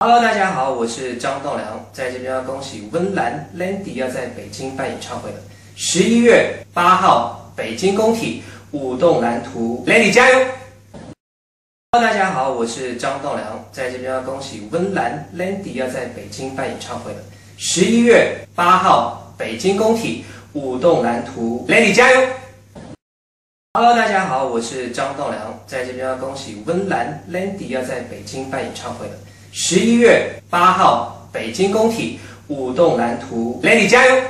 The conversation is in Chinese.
Hello，大家好，我是张栋梁，在这边要恭喜温岚 Landy 要在北京办演唱会了。十一月八号，北京工体舞动蓝图，Landy 加油！Hello，大家好，我是张栋梁，在这边要恭喜温岚 Landy 要在北京办演唱会了。十一月八号，北京工体舞动蓝图，Landy 加油！Hello，大家好，我是张栋梁，在这边要恭喜温岚 Landy 要在北京办演唱会了。十一月八号，北京工体舞动蓝图，Landy 加油！